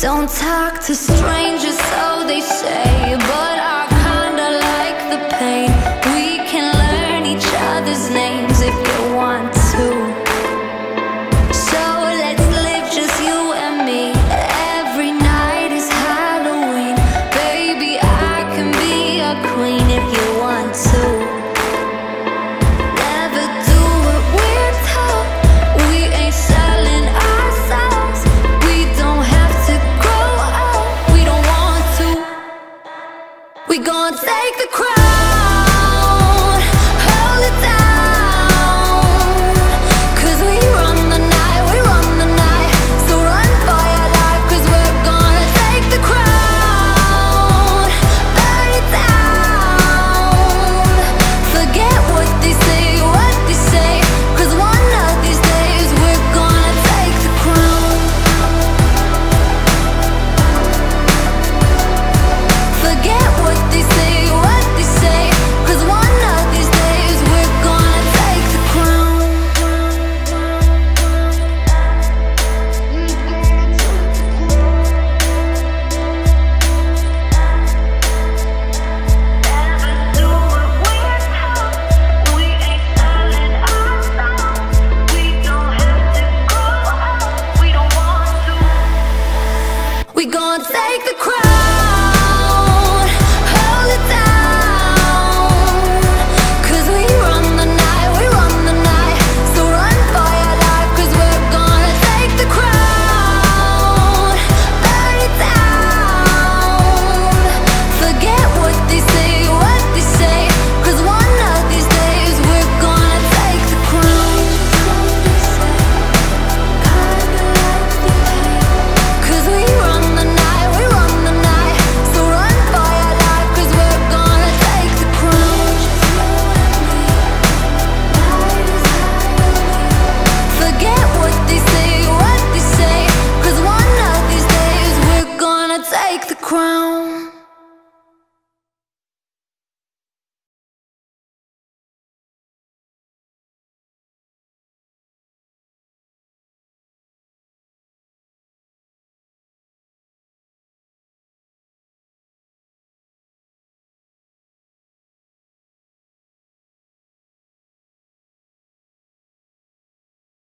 Don't talk to strangers, so they say Take the crown.